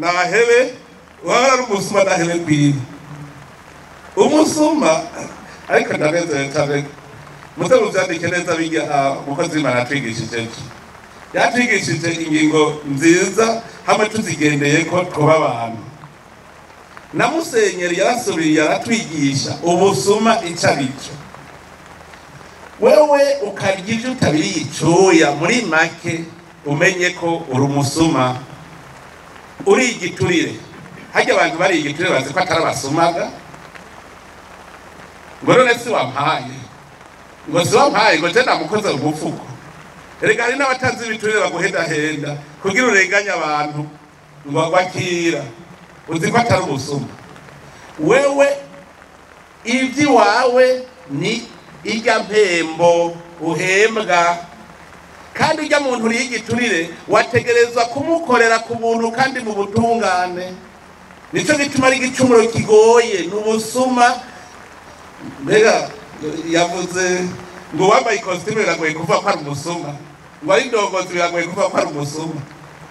nahebe waba ari umusuma nahebe kwiba umusuma ariko ndanezerewe cyane muze mubyandike neza bijya umukozi w'imana yatwigishije iki yatwigishije ingingo nziza hamwe tuzigendeye ko tuba abantu na musenyeri yarasubiye yaratwigisha ubusuma icyo ari cyo wewe ukarya ibyo utabiriye icuya muri make umenye ko uri umusuma uri igiturire hajya abantu bari igiturire bazi ko atari abasumaga? Ngo none si wampaye. Ngo si wampaye ngo je namukoze mu mufuko. Erega hari n'abatanze ibiturire baguhendahenda kugira urenganye abantu ngo bakira uzi ko atari ubusuma wewe iby'iwawe ni ijya mpembo uhembwa. Kandi ujya muntu uriye igiturire wategerezwa kumukorera ku buntu kandi mu butungane. Nicyo gituma ari igicumuro kigoye ni ubusuma. Mbega yavuze ngo uwambaye ikositimu biragoye kuvuga ko ari umusuma ngo ari indongozi biragoye kuvuga ko ari umusuma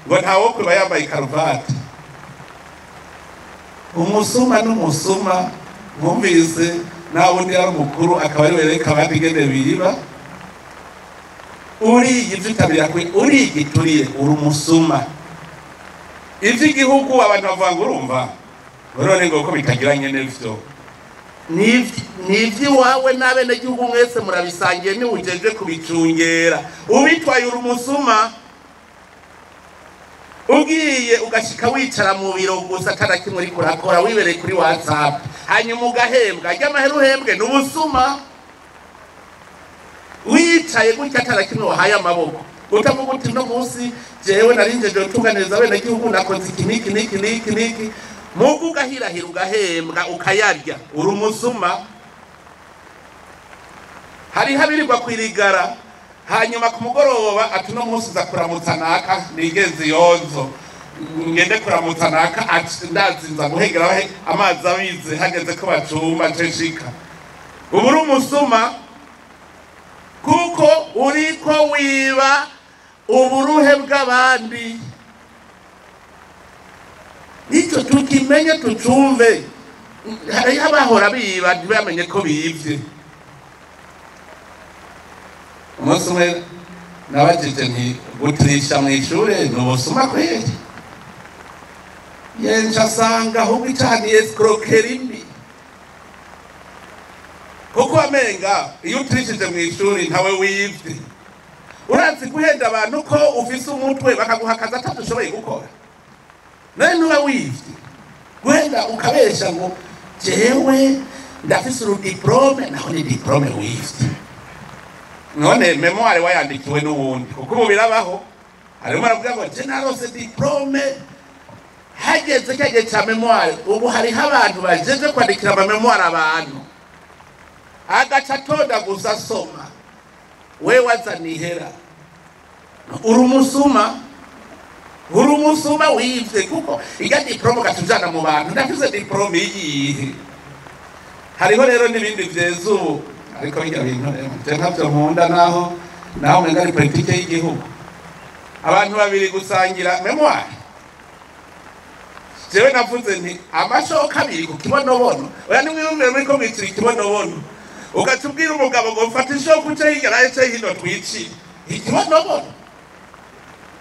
ngo ntawo kuba yambaye karuvati. Umusuma n'umusuma mwumvise nta wundi yari umukuru akaba ari wereka abandi ingene biba uriye ibyo utabira kwe uriye igiturire uri umusuma iby'igihugu abantu bavuga ngo urumva. None ngo ko bitagiranye n'ibyo ni iby'iwawe n'abenegihugu mwese murabisangiye niwujejwe kubicungera. Ubitwaye uri umusuma ugiye ugashyika wicara mu biro gusa kimwe uri kurakora wibereye kuri watsapu hanyuma ugahembwa. Ajya amahera uhembwe ni ubusuma. Wicaye gutya atana kimwe wahaye amaboko. Utavuga uti no munsi jewe narinjeje gutunganiriza abenegihugu nakoze iki niki niki niki niki. Mugu ugahirahira ugahembwa ukayarya uri umusuma. Hariho abirirwa kwirigara hanyuma ku mugoroba ati uno munsi uza kuramutsa naka nigeze yonzo. Ngende kuramutsa naka ati ndazinza guhegera amazi abize hageze ko bacumba ceshika ubu uri umusuma kuko uriko wiba uburuhe bw'abandi. Nicyo tukimenye tucumve. Hariho abahora biba ntibamenye ko bibye. Umunsi umwe nabajije nti gutirisha mu ishuri ni ubusuma kweri? Yenshi asanga ahubwo icaniye mbi kuko amenga iyo utirishije mu ishuri ntawe wivye urazi guhenda abantu ko ufise umutwe bakaguha akazi atadushoboye gukora nawe ntuba wibye guhenda ukabesha ngo jewe ndafise urudiplome naho ni diplome wibye none memoire wayandikiwe n'uwundi. Kuko ubu birabaho harimo aravuga ngo je narose diplome. Hageze cya gihe cya memoire ubu hariho abantu bajeje kwandikira amamemoire abantu agaca atonda gusa asoma we wazanihera uri umusuma uri umusuma wivye kuko irya diplome ugatujana mu bantu. Ndafise diplome yiyihe hariho rero n'ibindi vyeza ubu ariko bijya bintu je ntavyo nkunda naho naho umenga ari politike y'igihugu. Abantu babiri gusangira memoire jewe navuze nti amashoka abiri ku kibonobono. Oya nimwiyumvire muri ko mwicira ikibonobono ugaca ubwira umugabo ngo mfata ishoka uce hirya nawe ce hino twicire ikibonobono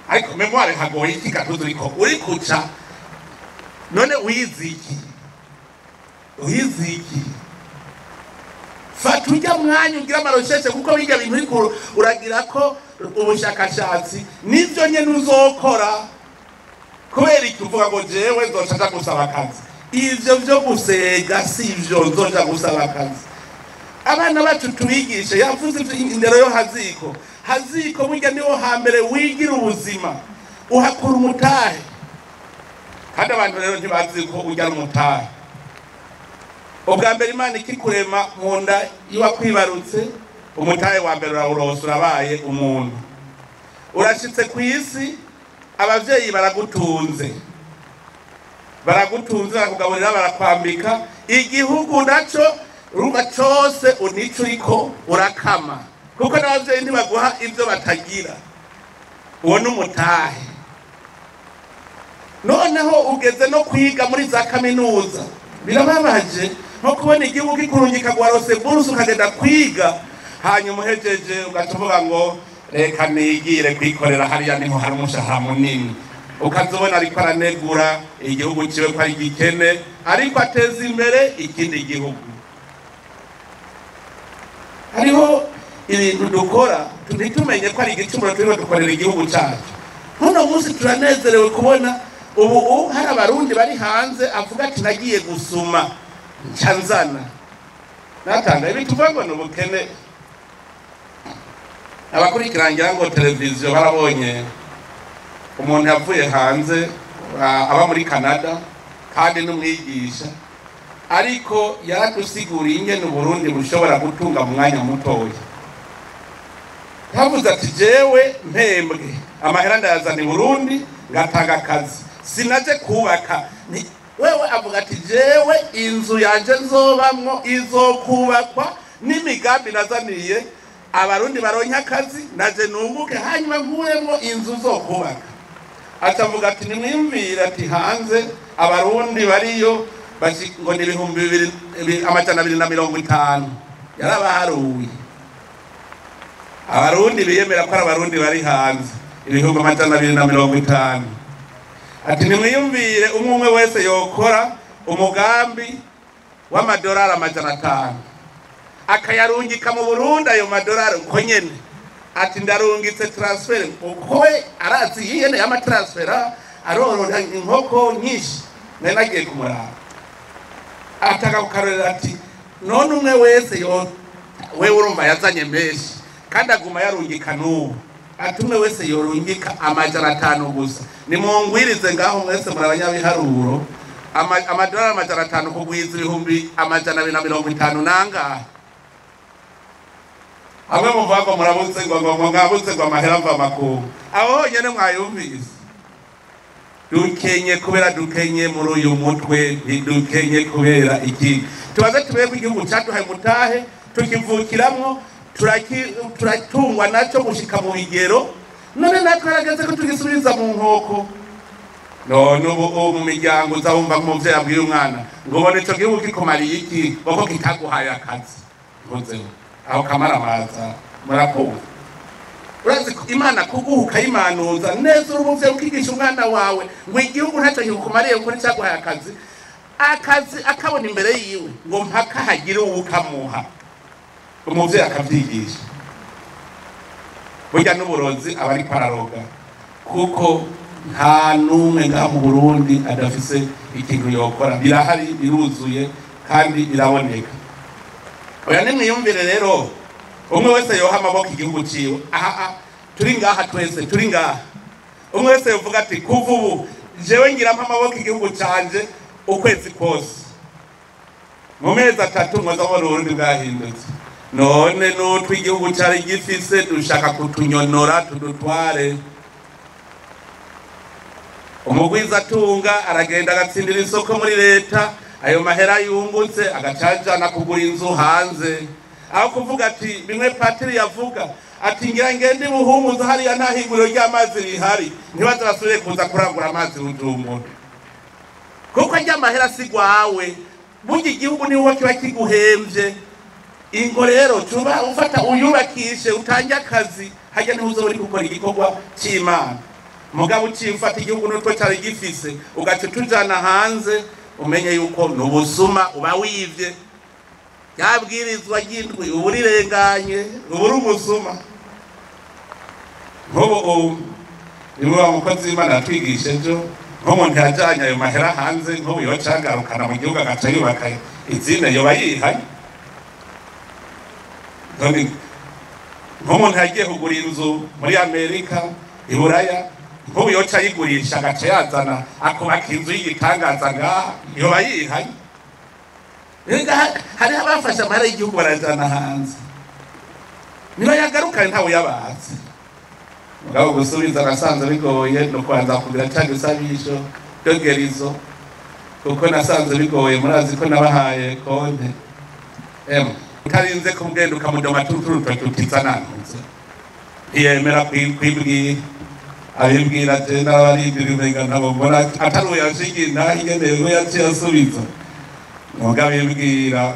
ariko memoire hagoye iki gatuzi uriko. Uri kuca. None wizi iki wizi iki fata ujya mwanya ugira amarosheshe kuko bijya bintu uriko uragira ko ubushakashatsi nivyo nyene uzokora. Kubera iki uvuga ngo jewe nzoca nja gusaba akazi. Ivyo vyo gusega sivyo nzoja gusaba akazi. Abana bacu tubigishe yavuze indero yo haziko. Haziko burya ni ho hambere wigira ubuzima uhakura umutahe. Kandi abantu rero ntibazi ko ujya n'umutahe ubwa mbere imana ikikurema mu nda iyo wakwibarutse umutahe wa mbere urawurosa urabaye umuntu. Urashitse ku isi abavyeyi baragutunze. Baragutunze barakugaburira barakwambika. Igihugu naco urumva cose unico uriko urakama. Kuko n'abavyeyi ntibaguha ivyo batagira. Uwo ni umutahe. Noneho ugeze no kwiga muri za kaminuza. Birababaje nko kubona igihugu kikurungika guharose buruse ukagenda kwiga hanyuma uhejeje uvuga ngo reka nigire kwikorera hariya ni ho hari umushahara munini. Ukazibona ariko aranegura igihugu kiwe ko ari gikene. Ariko ateza imbere ikindi gihugu. Hariho ibintu dukora ntitumenye ko ari igicumuro turimo dukorera igihugu cyacu. Nkuno munsi turanezerewe kubona ubu hari abarundi bari hanze avuga ati nagiye gusuma. Nzana. Natanga ibi tuvuga ngo ni ubukene. Abakurikirangira ngo televiziyo barabonye. Umuntu yavuye hanze aba muri canada kandi n'umwigisha. Ariko yaradusiguriye ingene uburundi bushobora gutunga mu mwanya mutoya. Yavuze ati jewe mpembwe amahera ndayazana i burundi ngatanga akazi. Sinaje kubaka. Wewe avuga ati jewe inzu yanje nzobamwo izokubakwa n'imigambi nazaniye abarundi baronke akazi naje nunguke hanyuma nkuremwo inzu zo kubaka atavuga ati nimwimvire ati hanze abarundi bariyo ngo ni ibihumbi bibiri amajana abiri na mirongo itanu yarabaharuye abarundi biyemera ko ari abarundi bari hanze ibihumbi amajana abiri na mirongo itanu ati nimwiyumvire umwe umwe wese yokora umugambi w'amadolari amajana atanu akayarungika mu burundi ayo madolari uko nyene. Ati ndarungitse transfer uko we arazi yiyene y'amatransfera arorora inkoko nyinshi. Nari nagiye kumuraba. Ataka kukarorera ati none umwe wese we urumva yazanye menshi kandi aguma yarungika n'ubu. Ati umwe wese yorungika amajana atanu gusa. Nimungwirize ngaho mwese muri abanyabiharuro amadolari amajana atanu kugwiza ibihumbi amajana abiri na mirongo itanu nangahe? Hamwe muvuga ngo murabutse ngo ngo mwabutse ngo amahera mva makungu aho honyine mwayumvise. Dukenye kubera dukenye muri uyu mutwe ntidukenye kubera iki? Tubaze tubeye ko igihugu cyaduhaye mutahe tukivukiramwo turatungwa na cyo gushika mu bigero. None natwe harageze ko tugisubiza mu nkoko. None ubu mu miryango uza wumva nk'umuvyeyi abwiye umwana ngo ubone ico gihugu kikumariye iki? Kuko kitaguhaye akazi. Mvuzeho aho kamaramaza murakumva urazi ko imana kuguha ukayimanuza neza uri umuvyeyi ukigisha umwana wawe ngo igihugu ntacyo kikukumariye kuko nticyaguhaye akazi. Akazi akabona imbere yiwe ngo mpaka hagire uwo ukamuha umuvyeyi akavyigisha burya n'uburozi aba ariko araroga kuko nta n'umwe ngaha mu burundi adafise ikintu yokora. Birahari biruzuye kandi biraboneka. Oya nimwiyumvire rero umwe wese yoha amaboko igihugu ciwe aha turi ngaha twese turi ngaha umwe wese yovuga ati kuva ubu jewe ngirampa amaboko igihugu canje ukwezi kose mu mezi atatu mwoza mbona uburundi bwahindutse none n'utwo igihugu cyari gifise dushaka kutunyonora tudutware. Umugwiza atunga aragenda agatsindira isoko muri leta ayo mahera yungutse agacajana kugura inzu hanze aho kuvuga ati bimwe patiri yavuga ati ngira ngende buhumuza hariya nta hinguriro ry'amazi rihari. Ntibaze basubire kuza kurangura amazi bujumbura kuko ajya mahera si gwawe. Burya igihugu niwo kiba kiguhemvye ingo rero tuba ufata uyubakishe utange akazi hajya ni ho uzoba uri gukora igikorwa cy'imana. Mugabo uciye ufata igihugu n'utwo cyari gifise ugaca utujana hanze umenye yuko ni ubusuma uba wivye yabwirizwa ry'indwi uba urirenganye uba uri umusuma. Nk'ubu nimwe wa mukozi w'imana yatwigisha ejo. Nk'umuntu yajanye ayo mahera hanze nk'ubu yoca agarukana mu gihugu agaca yubaka izine yoba yihaye nk'umuntu yagiye kugura inzu muri amerika iburaya nk'ubu yoca ayigurisha agaca yazana akubaka inzu y'igitangaza ngaha. Yoba yihaye hariho abafashe amahera y'igihugu barajana hanze. Niba yagarukanye ntawe yabazi mugabo gusubiza nasanze bigoye ni ukubanza kugira cya gisabisho dogerizo kuko nasanze bigoye murazi ko nabahaye konte. Emwe utarinze kumugenda ukamudoma tuturuto tutiza nantuze ntiyemera kwibwira. Abibwira je n'abarindira umenga ntabo mbona yashigiye naho igeneye ko yaciye asubiza mugabo abibwira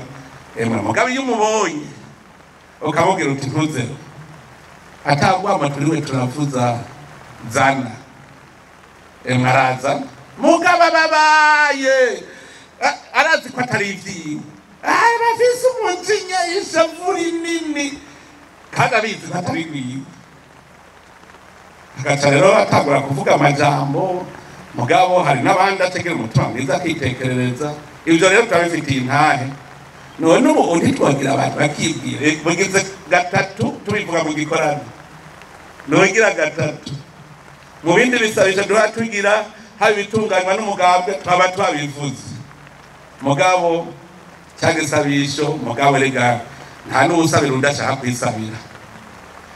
emwe. Mugabo iyo umubonye ukamubwira uti ntuzeho atagwama turiwe turavuza zana. Emwe araza mugabo ababaye arazi ko atari ivyiwe Ah, bafise umujinya ishavu rinini kandi abizi ko atari rwiwe agaca rero atangura kuvuga amajambo mugabo hari n'abandi ategera umutima mwiza akitekerereza ibyo rero turabifitiye intahe none ubu ntitwagira abantu bakibwira mugize gatatu tubivuga mu gikorano ntugira gatatu mu bindi bisabisho duha tugira haba ibitunganywa n'umugambwe twaba twabivuze mugabo cya gisabisho mugabo rega nta n'uwusabira undi ashaka kwisabira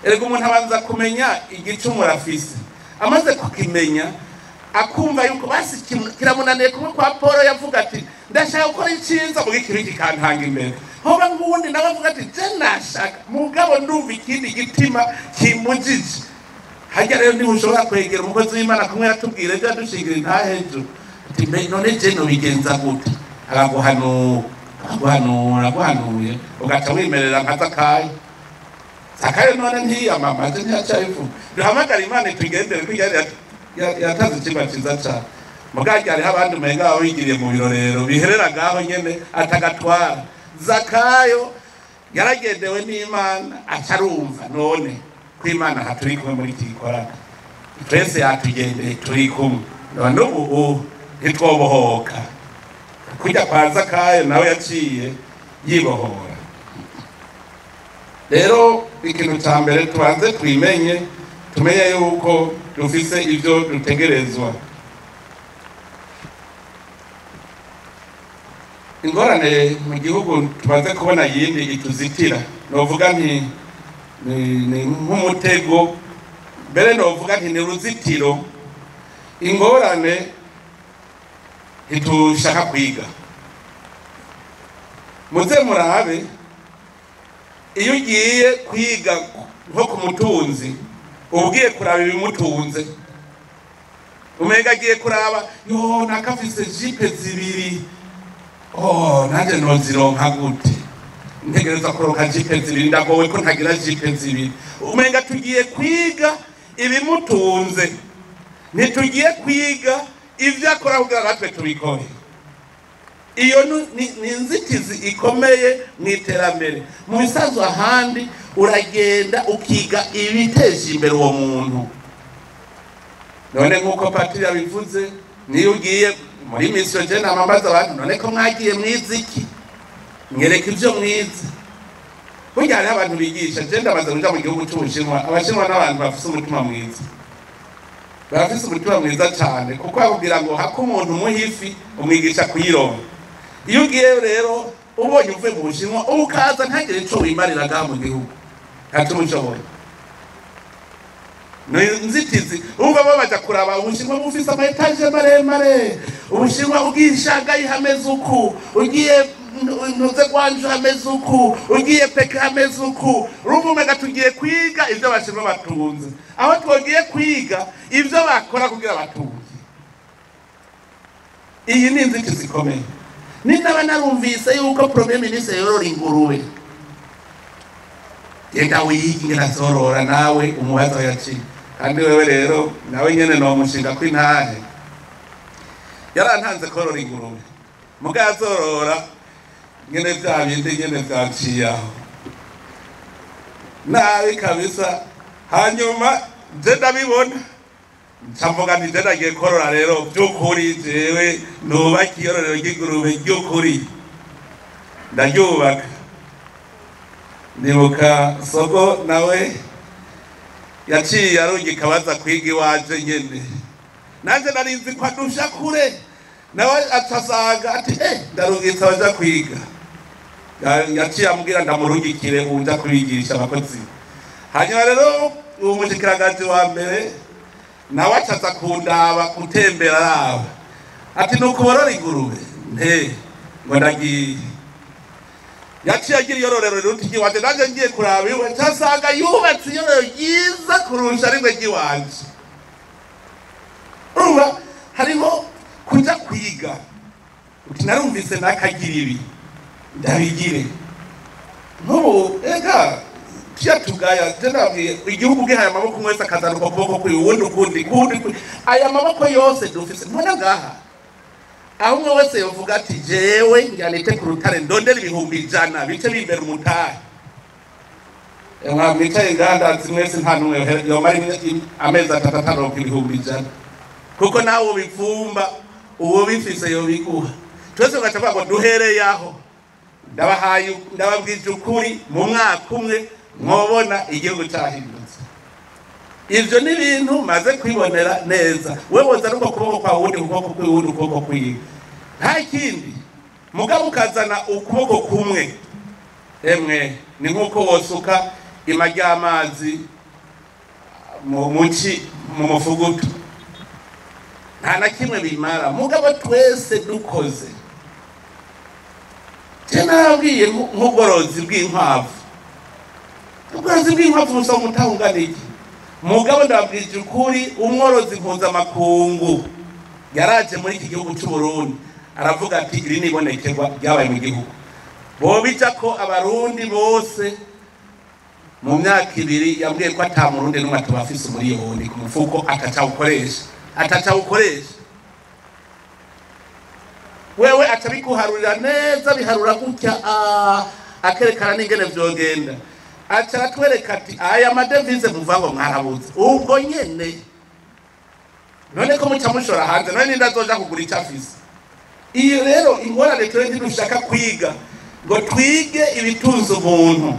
erega umuntu abanza kumenya igicumuro afise amaze kukimenya akumva yuko basi kiramunaniye kuba kwa paul yavuga ati ndashaka gukora icyiza muga ikibi kikantanga imbere. Hoba nk'ubundi nawe avuga ati je nashaka. Mugabo ndumva ikindi gitima kimugize hajya rero niba ushobora kwegera umukozi w'imana kumwe yatubwira ejo yadushingira intahejuru ati mbe none je nobigenza gute? Araguhanura araguhanura aguhanuye ugaca wimerera nka zakayo. Zakayo none ntiyamamaze ntiyacayivuga duhamagara imana itugendere ko yari yataze yatanze ikiba cyiza cyane mugajya hariho abandi umenga baba bigiriye mu birorero biherera ngaho nyene atagatwara. Zakayo yaragendewe n'imana acarumva none ko imana aha turi kumwe muri iki gikorana. Twese yatugendeye turi kumwe. None ubu ntitwobohoka. Kujya kwa zakayo nawe yaciye yibohora. Rero ikintu cya mbere tubanze twimenye tumenye yuko dufise ibyo dutegerezwa. Ingorane mu gihugu tumaze kubona yindi ituzitira. Novuga nti ni nk'umutego. Mbere novuga nti ni uruzitiro ingorane ntitushaka kwiga. Muze murabe iyo ugiye kwiga nko ku mutunzi uba ugiye kuraba ibimutunze. Umenya agiye kuraba yo nakafise jipe zibiri. Oh nanjye nozironka gute ntegereza kuronka jipe zibiri ndagowe ko ntagira jipe zibiri umenga tugiye kwiga ibimutunze ntitugiye kwiga ibyo akora ngo natwe tubikore iyo ni inzitizi ikomeye mu iterambere. Mu bisanzwe ahandi uragenda ukiga ibiteje imbere uwo muntu. None nk'uko patiri yabivuze niyo ugiye muri misiyo jene amambaza abantu none ko mwagiye mwize iki mwereka ibyo mwize burya hariho abantu bigisha. Je ndabaza kuja mu gihugu c'ubushinwa abashinwa n'abantu bafise umutima mwiza. Barafise umutima mwiza cyane kuko bakubwira ngo hako umuntu umuha ifi umwigisha kuyironka iyo ugiyeyo rero ubonye uvuye mu bushinwa uba ukaza ntagire ico wimarira ngaha mu gihugu. Ntacyo umushoboye ni inzitizi. Ubwo bo baja kuraba ubushinwa bufise ama etaje maremare. Ubushinwa ugiye ishangayi hameze uku? Ugiye ntuze gwanje hameze uku? Ugiye peke hameze uku? Urumva tugiye kwiga ivyo abashinwa batunze. Aho twogiye kwiga ivyo bakora kugira batunze. Iyi ni inzitizi ikomeye. Ni naba narumvise yuko premier ministre yorora ingurube? Genda wiyige ingene azorora nawe umubazo yaciye kandi wewe rero nawe nyene nomushinga ko intahe yarantanze korora ingurube muga yazorora nyene vya bindi nyene vyaciye aho nabi kabisa hanyuma je ndabibona ncavuga nti je nagiye korora rero vy'ukuri jewe nubaka iyororero ry'ingurube ry'ukuri ndaryubaka nibuka soko nawe yaciye arungika baza kwiga iwaje nyene nanje narinzi ko kure nawe acasanga ati eh ndarungitse abaja kwiga. Ya- yaciye amubwira ndamurungikire uja kubigisha abakozi. Hanyuma rero uwo mushikiranganje wa mbere nawe acaza kundaba gutembera araba. Ati nuko borora ingurube nte ngo ndagiye. Yaciye agira iyororero riruta iry'iwanje nanjye ngiye kuraba iwe. Nsanga yubatse iyororero ryiza kurusha rimwe ry'iwanje hariho kujya kwiga. Uti narumvise nakagira ibi. Ndabigire. Nk'ubu ega tujya tugaya tenabwiye igihugu gihaye amaboko umwe wese ukuboko kuri ubundi ukundi kundi aya maboko yose dufise mbona ngaha? Aho umwe wese yavuga ati jewe njyanite ku rutare ndondera ibihumbi ijana bice bimbera umutahe. Mwamwicaye inganda mwese nta n'umwe yomara amezi atatu ataronka ibihumbi ijana kuko nawe ubipfumba uwo bifise yobiguha twese ugaca avuga ngo duhereye aho ndabahaye ndababwije ukuri mu mwaka umwe mwobona igihugu cyahindutse. Ivyo ni ibintu maze kwibonera neza. We woza nuko kuboko kwa wundi ukuboko kw'iwundi ukuboko kwiwe nta kindi. Mugabo ukazana ukuboko kumwe. Emwe ni nk'uko wosuka ima ry'amazi mu muci mu mufugutu. Nta na kimwe bimara mugabo twese dukoze nk- nk'ubworozi bw'inkwavu ubworozi bw'inkwavu busaba umutahungana iki mugabo ndababwije ukuri umworozi mpuzamakungu yaraje muri iki gihugu cy'u Burundi aravuga ati iri ni ibonekerwa ryabaye mu gihugu bobija ko abarundi bose. Mu myaka ibiri yambwiye ko ata murundi n'umwe atuba afise umuriyoni ku mufuko atacawukoresha atacawukoresha wewe aca bikuharurira neza biharura gutya. Ah, akerekana n'ingene vyogenda aca aratwereka ati aya madevize muvuga ngo mwarabuze. Ubwo nyene. None ko muca mushora hanze none ninde azoja kugura ico afise iyo rero ingorane twe ntidushaka kwiga ngo twige ibitunze umuntu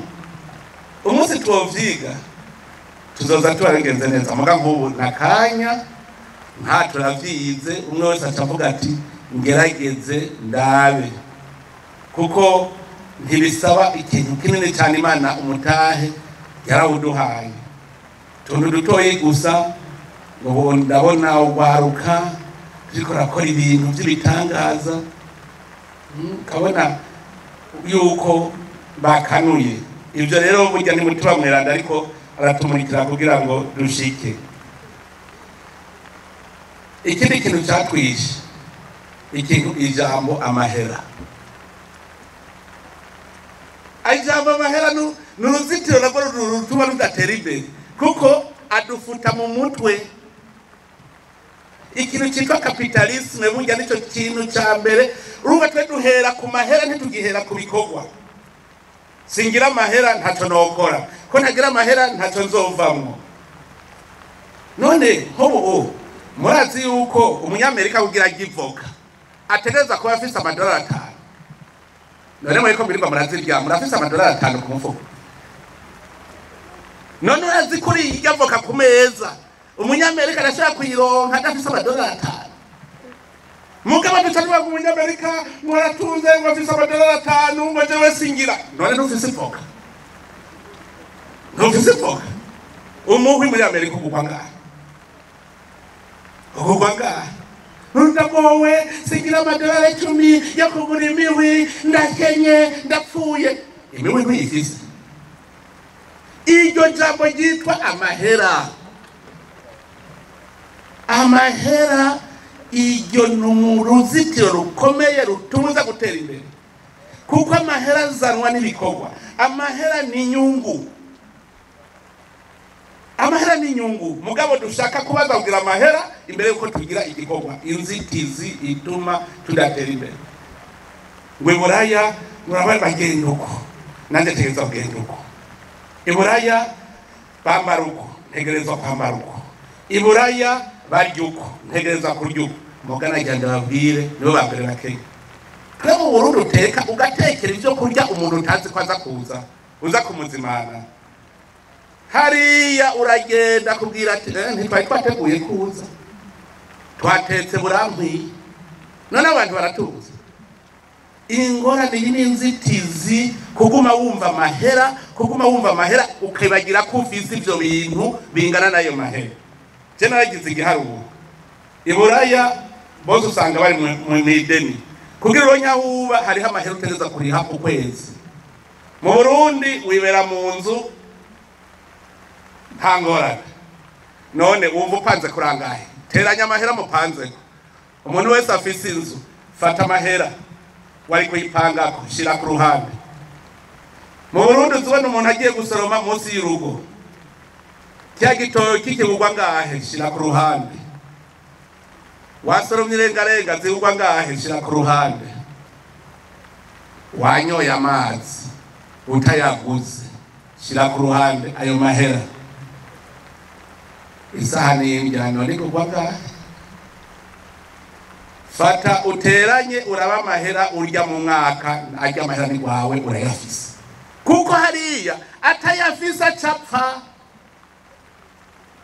umunsi twovyiga tuzoza turabigenze neza. Muga nk'ubu nakanya nta turavyize umwe wese aca avuga ati ngerageze ndabe. Kuko ntibisaba ikintu kinini cyane imana umutahe yarawuduhaye. Tuntu dutoyi gusa ubu ndabona ugwaruka turiko rakora ibintu by'ibitangaza. Ukabona yuko bakanuye. Ibyo rero burya ntimutima mweranda ariko aratumurikira kugira ngo dushike. Ikindi kintu cyatwishe ikintu ijambo amahera ijambo amahera ni uruzitiro rutuma rudatera imbere kuko adufuta mu mutwe ikintu cyitwa kapitalisme burya nicyo kintu cya mbere urumva twe duhera ku mahera ntitugihera ku bikorwa singira amahera ntacyo nokora ko ntagira amahera ntacyo nzovamo none nk'ubu ubu murazi yuko umunyamerika kugira agivoka ategereza kuba afise amadolari atanu. None muriko mbirirwa murazirya murafise amadolari atanu ku mufuko. None urazi kuri irya voka ku meza? Umunyamerika arashobora kuyironka adafise amadolari atanu. Mugabo ducavuga ngo umunyamerika mwaratunze ngo afise amadolari atanu ngo jewe singira. None ntufise ivoka. Ntufise ivoka. Umuhwi muri amerika ugugwa ngaha. Ugugwa ngaha ndagowe singira amadolari icumi yo kugura imihwi ndakenye ndapfuye imihwi ntuyifise iryo jambo ryitwa amahera. Amahera iryo ni uruzitiro rukomeye rutubuza gutera imbere kuko amahera azanwa n'ibikorwa amahera ni inyungu amahera ni inyungu. Mugabo dushaka kubaza kugira amahera imbere yuko tugira igikorwa. Inzitizi ituma tudatera imbere. Weburaya muraba bagenda uko nanjye tegereza kugenda uko iburaya bambara uko ntegereza kwambara uko iburaya barya uko ntegereza kurya uko mugana agenda babwire nibo bambere bakenya twe mu burundi uteka ugatekera ibyo kurya umuntu utazi ko aza kuza. Uza kumuzimana hariya uragenda kubwira ati "Eh, ntitwari twateguye kuza. Twatetse burankwiye none abantu baratuza ingorane iyi ni inzitizi kuguma wumva amahera kuguma wumva amahera ukibagira ko ufise ivyo bintu bingana n'ayo mahera. Je naragize igiharuro. Iburaya bose usanga bari mu- ideni kugira uronke aho uba hariho amahera utegereza kuriha ku kwezi. Mu burundi wibera mu nzu nta ngorane none wumva upanze kurangahe teranya amahera mupanze. Umuntu wese afise inzu fata amahera. Wari kuyipanga shira ku ruhande. Mu burundi uzibona umuntu agiye gusoroma munsi y'urugo. Cya gitoyo kigurwa ngahe shira ku ruhande. Wasoromye irengarenga zigurwa ngahe shira ku ruhande. Wanyoye amazi utayaguze. Shira ku ruhande ayo mahera isahani nigurwa ngahe fata uteranye uraba amahera urya mu mwaka arya amahera ni wawe urayafise kuko hariya atayafise acapfa.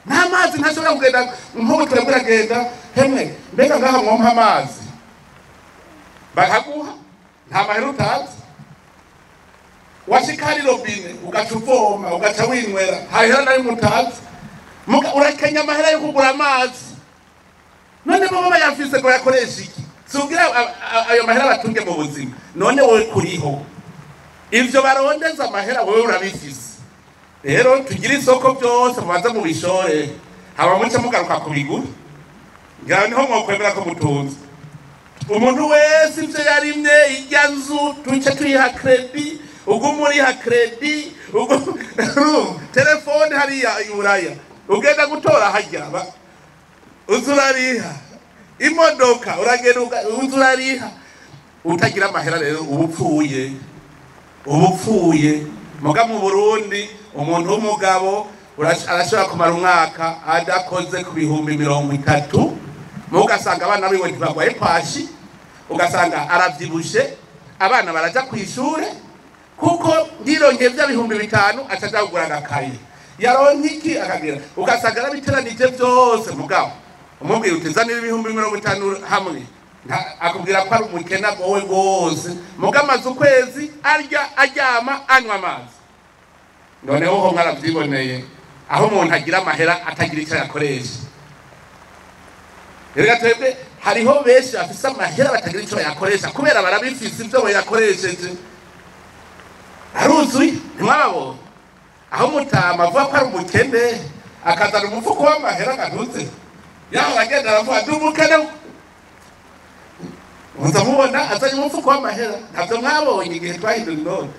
Nta ntashobora kugenda nk'ubu twebwe uragenda hemwe mbega ngaha mwompa amazi. Bakaguha nta mahera utazi. Washika hari robine ugaca uvoma ugaca winywera hahera nari mutazi Urakenya amahera yo kugura amazi. None bo bayafise ngo yakoresha iki? Sugira a- a- ayo mahera batunge mu buzima. None wowe kuriho. Ivyo barondeza amahera wowe urabifise. Rero tugire isoko byose mubanze mu bishore. Haba muce mugaruka kubigura ngira ni ho mwokwemera ko mutunze. Umuntu wese ivyo yarimye irya nzu tuce tuyiha kredi uguma uriha kredi ugu- telefone hariya iburaya ugenda gutora harya ba- uza urariha imodoka uragenda uza urariha utagira amahera rero uba upfuye uba upfuye muga mu burundi umuntu w'umugabo arashobora kumara umwaka adakoze ku bihumbi mirongo itatu. Ugasanga abana biwe ntibagwaye kwashi ugasanga aravyibushe. Abana baraja ku ishure kuko ndironkeye vya bihumbi bitanu acaja kugura agakaye. Yaronka iki akagira ugasanga arabiteranije vyose mugabo. Umubwira uti zanira ibihumbi mirongo itanu hamwe. Akubwira ko ari umukene agowe rwose muga amaze ukwezi arya aryama anywa amazi. Noneho ho mwaravyiboneye aho umuntu agira amahera atagira icyo yakoresha. Rero twebwe hariho benshi bafise amahera batagira icyo yakoresha kubera barabifise ibyo bayakoresheje. Aruzuye? Ntimwababonye aho mutama avuga ko ari umukene akazana umufuko w'amahera akaduze yaho agenda aravuga ndi umukene muza mubona azanye umufuko w'amahera. Ntabyo mwabonye igihe twahindura inoti